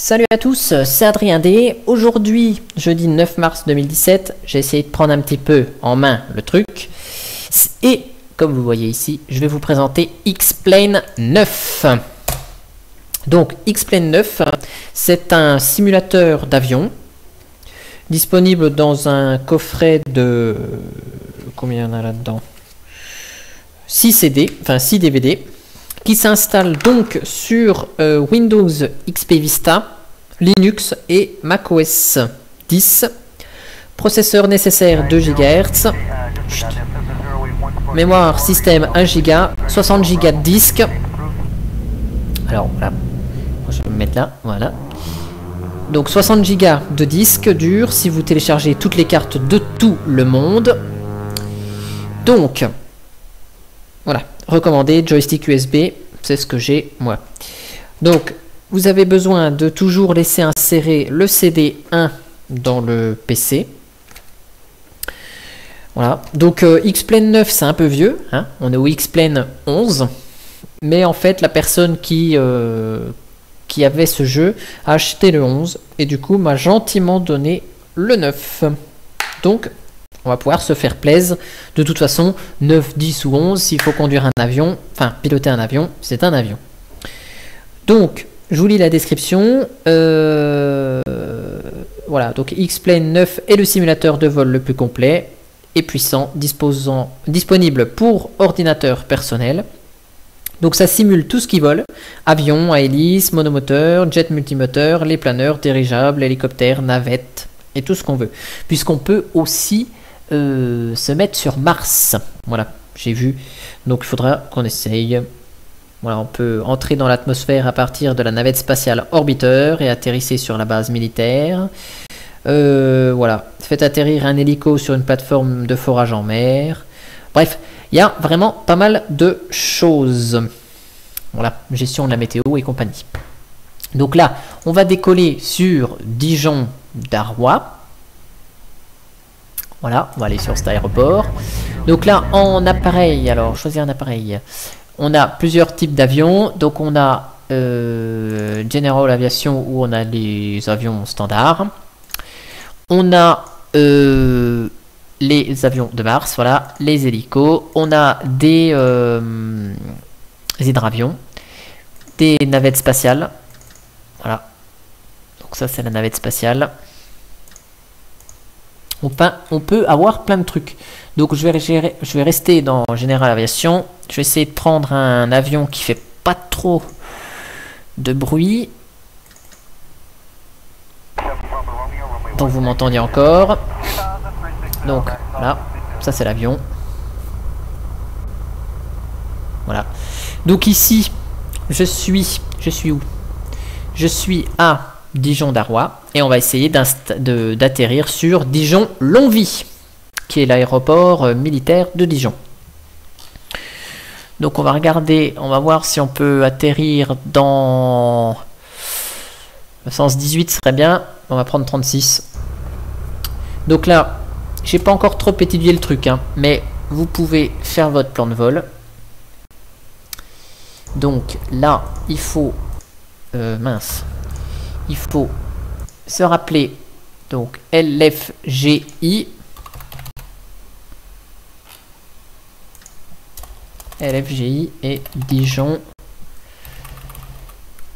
Salut à tous, c'est Adrien D. Aujourd'hui, jeudi 9 mars 2017, j'ai essayé de prendre un petit peu en main le truc. Et, comme vous voyez ici, je vais vous présenter X-Plane 9. Donc, X-Plane 9, c'est un simulateur d'avion disponible dans un coffret de... Combien il y en a là-dedans? 6 CD, enfin 6 DVD qui s'installe donc sur euh, Windows XP Vista, Linux et macOS 10. Processeur nécessaire 2 GHz. Mémoire système 1 Go, 60 Go de disque. Alors voilà, je vais me mettre là, voilà. Donc 60 Go de disque dur si vous téléchargez toutes les cartes de tout le monde. Donc, voilà, recommandé, joystick USB, c'est ce que j'ai moi. Donc, vous avez besoin de toujours laisser insérer le CD1 dans le PC. Voilà, donc euh, X-Plane 9 c'est un peu vieux, hein. on est au X-Plane 11, mais en fait la personne qui, euh, qui avait ce jeu a acheté le 11 et du coup m'a gentiment donné le 9. Donc on va pouvoir se faire plaisir. De toute façon, 9, 10 ou 11, s'il faut conduire un avion, enfin piloter un avion, c'est un avion. Donc, je vous lis la description. Euh, voilà, donc X-Plane 9 est le simulateur de vol le plus complet et puissant, disposant, disponible pour ordinateur personnel. Donc ça simule tout ce qui vole, avion à hélice, monomoteur, jet multimoteur, les planeurs, dirigeables, hélicoptères, navettes et tout ce qu'on veut. Puisqu'on peut aussi euh, se mettre sur Mars. Voilà, j'ai vu. Donc il faudra qu'on essaye. Voilà, on peut entrer dans l'atmosphère à partir de la navette spatiale Orbiter et atterrisser sur la base militaire. Euh, voilà, faites atterrir un hélico sur une plateforme de forage en mer. Bref, il y a vraiment pas mal de choses. Voilà, gestion de la météo et compagnie. Donc là, on va décoller sur Dijon d'Arrois. Voilà, on va aller sur cet aéroport. Donc là, en appareil, alors choisir un appareil. On a plusieurs types d'avions. Donc on a euh, General Aviation où on a les avions standards. On a euh, les avions de Mars, voilà, les hélicos. On a des, euh, hydravions, des navettes spatiales. Voilà. Donc ça c'est la navette spatiale on, peut avoir plein de trucs. Donc je vais, rester dans General Aviation. Je vais essayer de prendre un avion qui fait pas trop de bruit. Donc vous m'entendiez encore. Donc voilà, ça c'est l'avion. Voilà. Donc ici, je suis, je suis où? Je suis à Dijon d'Arrois et on va essayer d'atterrir sur Dijon Longvie qui est l'aéroport euh, militaire de Dijon. Donc on va regarder, on va voir si on peut atterrir dans le sens 18 serait bien. On va prendre 36. Donc là, j'ai pas encore trop étudié le truc, hein, mais vous pouvez faire votre plan de vol. Donc là, il faut euh, mince il faut se rappeler donc LFGI LFGI et Dijon.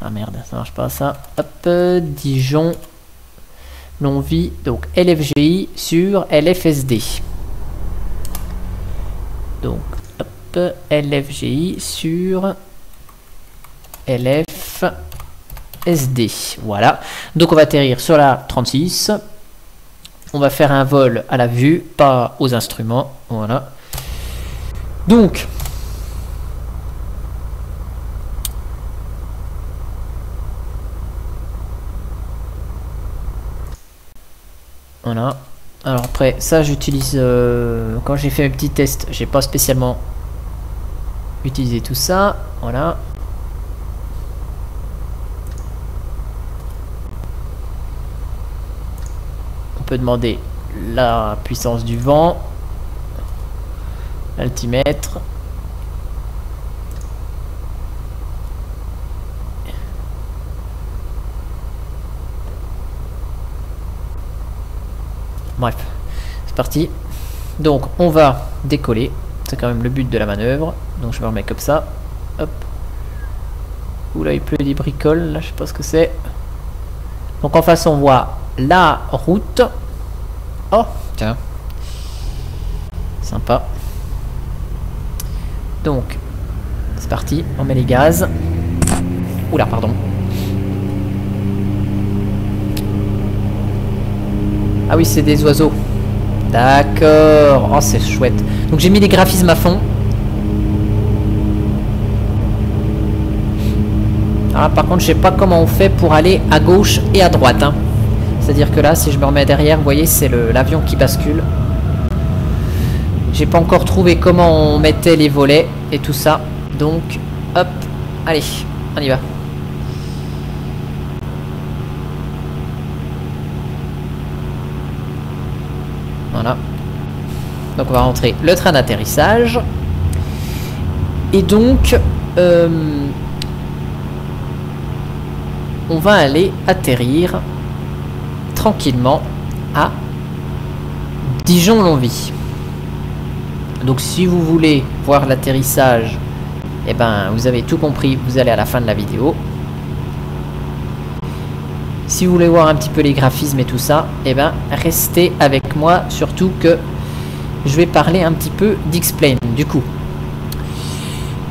Ah merde ça marche pas ça. Hop Dijon. L'on vit donc LFGI sur LFSD donc hop LFGI sur LF SD. Voilà. Donc on va atterrir sur la 36. On va faire un vol à la vue, pas aux instruments. Voilà. Donc, Voilà. Alors après, ça j'utilise... Euh, quand j'ai fait mes petits tests, j'ai pas spécialement utilisé tout ça. Voilà. peut demander la puissance du vent, l'altimètre. Bref, c'est parti. Donc on va décoller, c'est quand même le but de la manœuvre. Donc je vais remettre comme ça. Hop. Ouh là il pleut des bricoles, là je sais pas ce que c'est. Donc en face on voit la route. Oh, tiens. Sympa. Donc, c'est parti. On met les gaz. Oula, pardon. Ah oui, c'est des oiseaux. D'accord. Oh, c'est chouette. Donc j'ai mis les graphismes à fond. Ah, par contre, je sais pas comment on fait pour aller à gauche et à droite. Hein. C'est-à-dire que là, si je me remets derrière, vous voyez, c'est l'avion qui bascule. J'ai pas encore trouvé comment on mettait les volets et tout ça. Donc, hop, allez, on y va. Voilà. Donc on va rentrer le train d'atterrissage. Et donc, euh, on va aller atterrir à Dijon-Longwy. Donc si vous voulez voir l'atterrissage, eh ben vous avez tout compris, vous allez à la fin de la vidéo. Si vous voulez voir un petit peu les graphismes et tout ça, eh ben restez avec moi, surtout que je vais parler un petit peu d'Explain du coup.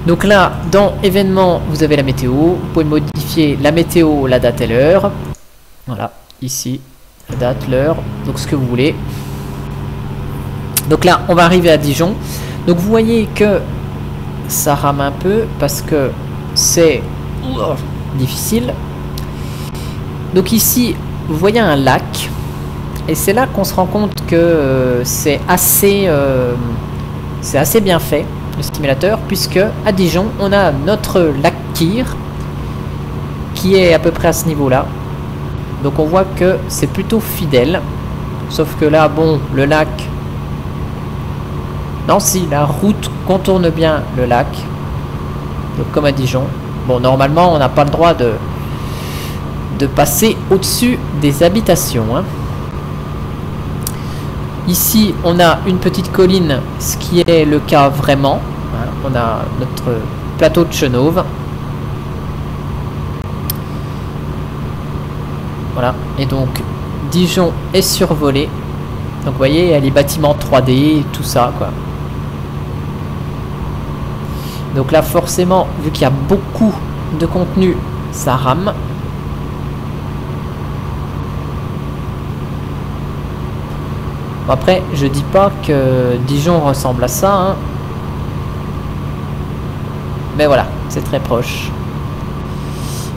Donc là, dans événements, vous avez la météo. Vous pouvez modifier la météo, la date et l'heure. Voilà, ici, la date, l'heure, donc ce que vous voulez. Donc là, on va arriver à Dijon. Donc vous voyez que ça rame un peu parce que c'est difficile. Donc ici, vous voyez un lac. Et c'est là qu'on se rend compte que euh, c'est assez, euh, c'est assez bien fait, le simulateur, puisque à Dijon, on a notre lac Kyr, qui est à peu près à ce niveau-là. Donc on voit que c'est plutôt fidèle. Sauf que là, bon, le lac... Non, si, la route contourne bien le lac. Donc comme à Dijon. Bon, normalement, on n'a pas le droit de, passer au-dessus des habitations. Hein. Ici, on a une petite colline, ce qui est le cas vraiment. Hein. On a notre plateau de Chenauve. Voilà. Et donc, Dijon est survolé. Donc, vous voyez, il y a les bâtiments 3D, tout ça, quoi. Donc là, forcément, vu qu'il y a beaucoup de contenu, ça rame. après, je dis pas que Dijon ressemble à ça. Hein. Mais voilà, c'est très proche.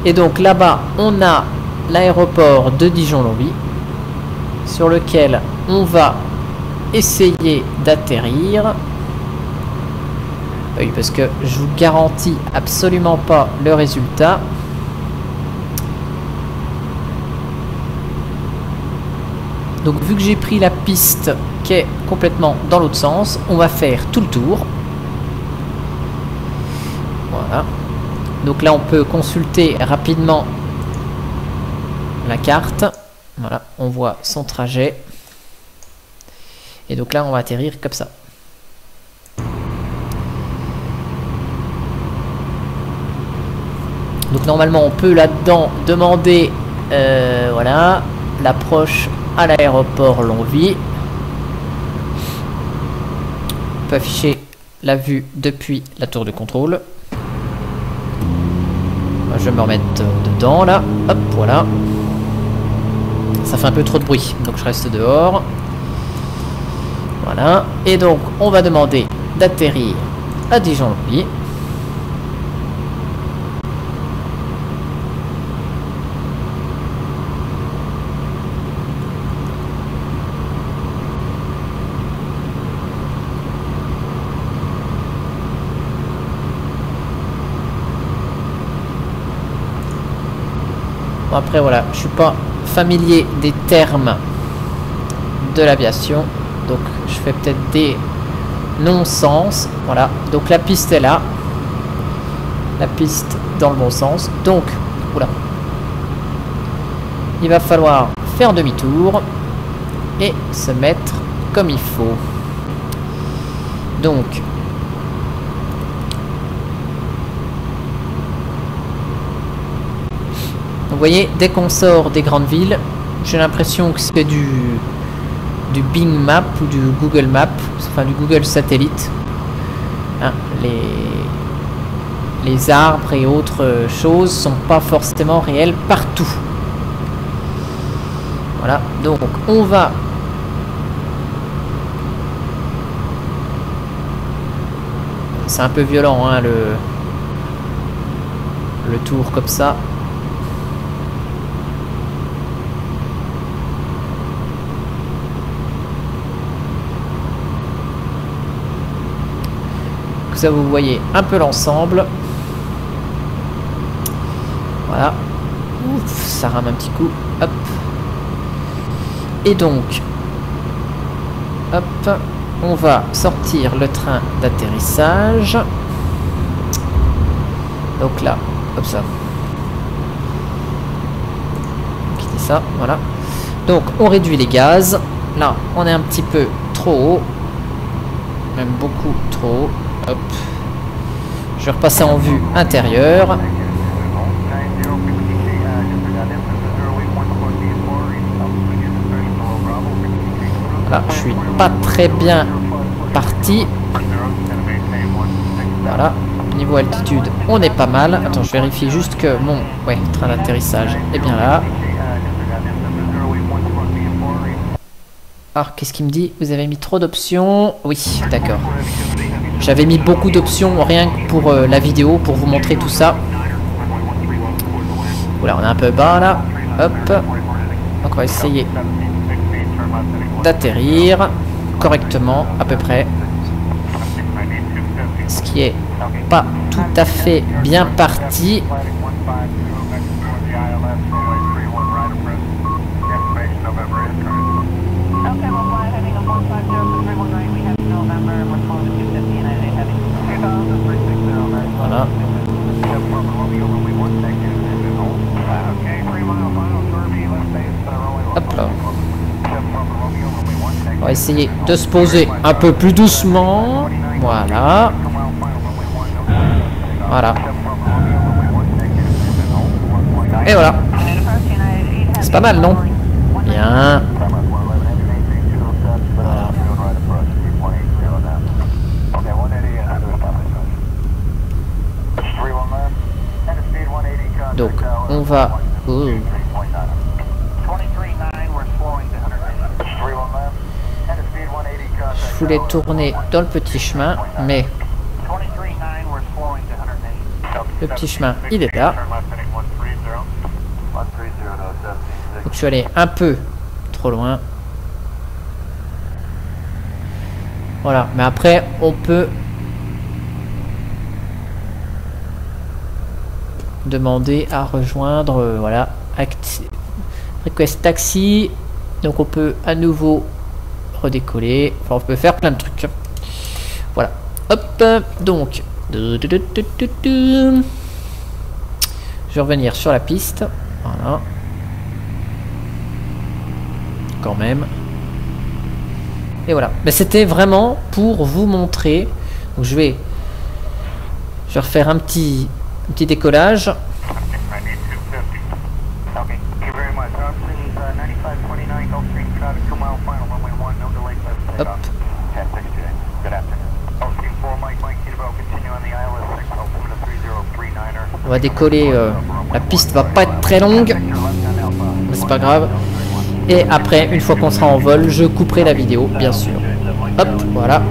Et donc là-bas, on a l'aéroport de Dijon-Longwy sur lequel on va essayer d'atterrir. Oui, parce que je vous garantis absolument pas le résultat. Donc vu que j'ai pris la piste qui est complètement dans l'autre sens, on va faire tout le tour. Voilà. Donc là on peut consulter rapidement la carte. Voilà, on voit son trajet. Et donc là on va atterrir comme ça. Donc normalement on peut là-dedans demander euh, voilà l'approche à l'aéroport Longwy. On peut afficher la vue depuis la tour de contrôle. Je vais me remettre dedans là. Hop, voilà. Ça fait un peu trop de bruit, donc je reste dehors. Voilà. Et donc, on va demander d'atterrir à Dijon-Longwy. après voilà, je suis pas familier des termes de l'aviation. Donc je fais peut-être des non-sens. Voilà, donc la piste est là. La piste dans le bon sens. Donc, voilà. Il va falloir faire demi-tour. et se mettre comme il faut. Donc, vous voyez, dès qu'on sort des grandes villes, j'ai l'impression que c'est du, du Bing Map ou du Google Map, enfin du Google Satellite. Hein, les, arbres et autres choses sont pas forcément réels partout. Voilà, donc on va C'est un peu violent hein, le le tour comme ça. Ça vous voyez un peu l'ensemble. Voilà. Ouf, ça rame un petit coup. Hop. Et donc, hop, on va sortir le train d'atterrissage. Donc là, hop ça. Quitter ça, voilà. Donc on réduit les gaz. Là, on est un petit peu trop haut. Même beaucoup trop haut. Je vais repasser en vue intérieure. Là, je suis pas très bien parti. Voilà. Niveau altitude, on est pas mal. Attends, je vérifie juste que mon ouais, train d'atterrissage est bien là. Alors, qu'est-ce qu'il me dit? Vous avez mis trop d'options? Oui, d'accord. J'avais mis beaucoup d'options rien que pour euh, la vidéo, pour vous montrer tout ça. Voilà, on est un peu bas là. Hop. Donc on va essayer d'atterrir correctement à peu près. Ce qui est pas tout à fait bien parti. Hop là. On va essayer de se poser un peu plus doucement. Voilà. Voilà. Et voilà. C'est pas mal, non? Bien. Donc, on va... Je voulais tourner dans le petit chemin, mais... Le petit chemin, il est là. Donc je suis allé un peu trop loin. Voilà, mais après, on peut demander à rejoindre, euh, voilà, request taxi. Donc on peut à nouveau redécoller. Enfin, on peut faire plein de trucs. Voilà. Hop. Donc. Je vais revenir sur la piste. Voilà. Quand même. Et voilà. Mais c'était vraiment pour vous montrer. Donc je vais. Je vais refaire un petit petit décollage. On va décoller. Euh, la piste va pas être très longue. Mais c'est pas grave. Et après, une fois qu'on sera en vol, je couperai la vidéo, bien sûr. Hop, voilà.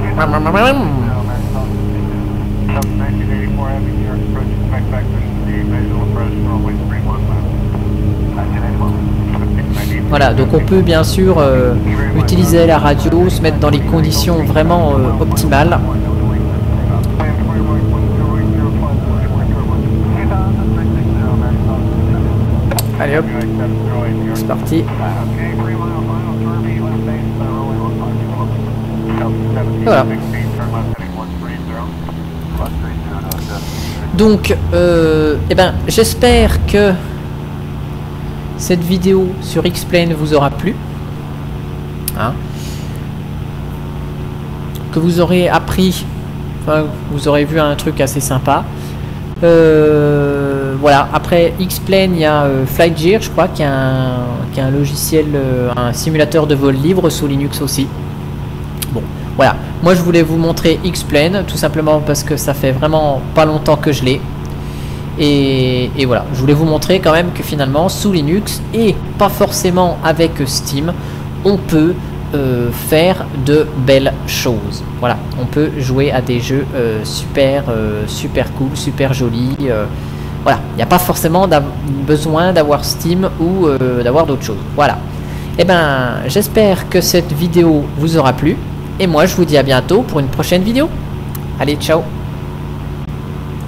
Voilà, donc on peut bien sûr euh, utiliser la radio, se mettre dans les conditions vraiment euh, optimales. Allez hop, c'est parti. Voilà. Donc, euh, eh ben, j'espère que cette vidéo sur X-Plane vous aura plu. Hein. que vous aurez appris, vous aurez vu un truc assez sympa. Euh, voilà, après X-Plane, il y a euh, FlightGear, je crois, qui est un, qui est un logiciel, euh, un simulateur de vol libre sous Linux aussi. Bon, voilà. Moi, je voulais vous montrer X-Plane, tout simplement parce que ça fait vraiment pas longtemps que je l'ai. Et, voilà, je voulais vous montrer quand même que finalement, sous Linux, et pas forcément avec Steam, on peut euh, faire de belles choses. Voilà, on peut jouer à des jeux euh, super, euh, super cool, super jolis. voilà, il n'y a pas forcément besoin d'avoir Steam ou d'avoir d'autres choses. Voilà. Et eh ben, j'espère que cette vidéo vous aura plu. Et moi, je vous dis à bientôt pour une prochaine vidéo. Allez, ciao